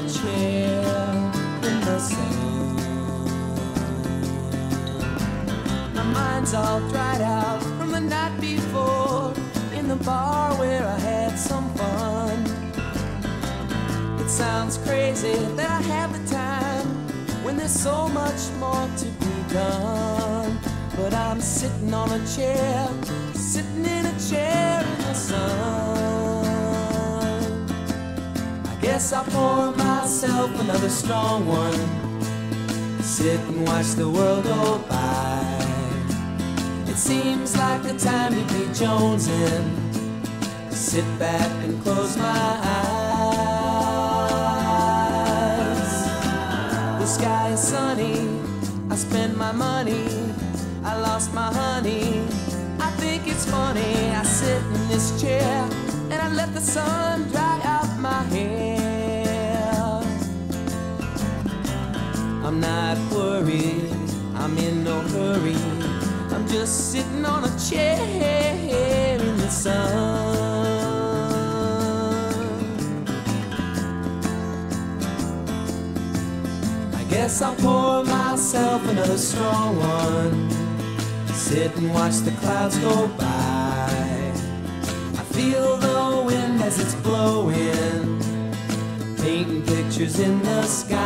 chair in the. My mind's all dried out from the night before in the bar where I had some fun. It sounds crazy that I have the time when there's so much more to be done. But I'm sitting on a chair, sitting in a chair I'll pour myself another strong one. Sit and watch the world go by. It seems like the time to be jonesing. Sit back and close my eyes. The sky is sunny. I spend my money. I lost my honey. I think it's funny. I sit in this chair and I let the sun not worried. I'm in no hurry. I'm just sitting on a chair in the sun. I guess I'll pour myself another strong one. Sit and watch the clouds go by. I feel the wind as it's blowing, painting pictures in the sky.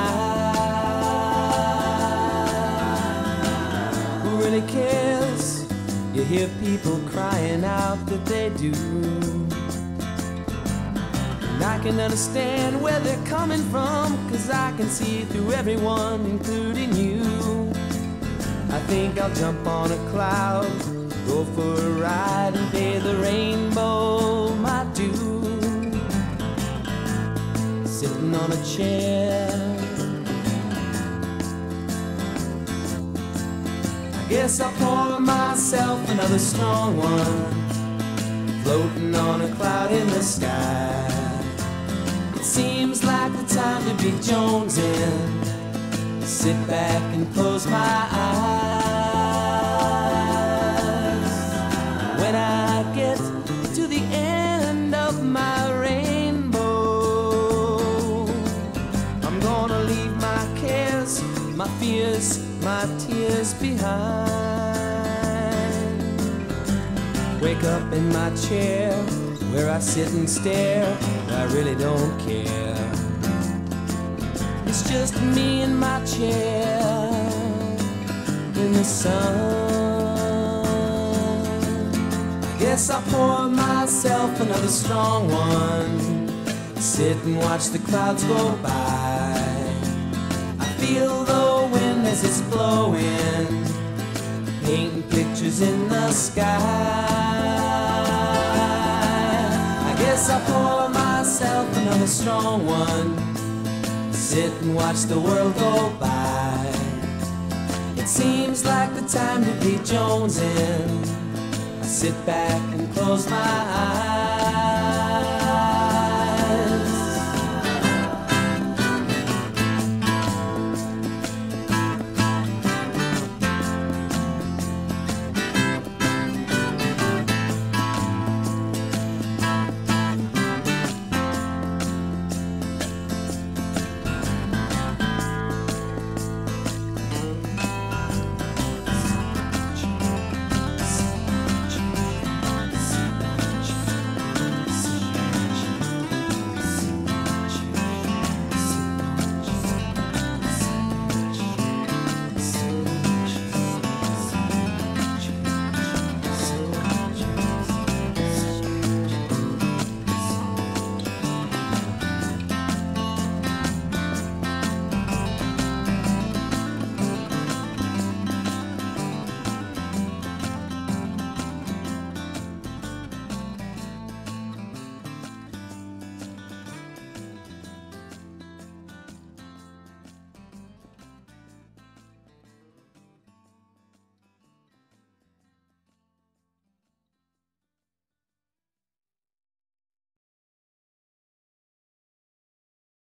Cares? You hear people crying out that they do. And I can understand where they're coming from, cause I can see through everyone, including you. I think I'll jump on a cloud, go for a ride, and pay the rainbow, my due. Sitting on a chair. Guess I'll pour myself another strong one, floating on a cloud in the sky. It seems like the time to be jonesing. Sit back and close my eyes. When I get to the end of my rainbow, I'm gonna leave my cares, my fears, my tears behind. Wake up in my chair where I sit and stare. I really don't care. It's just me in my chair in the sun. I guess I'll pour myself another strong one. Sit and watch the clouds go by. I feel wind as it's blowing, painting pictures in the sky. I guess I'll pour myself another strong one. Sit and watch the world go by. It seems like the time to be jonesing. I sit back and close my eyes.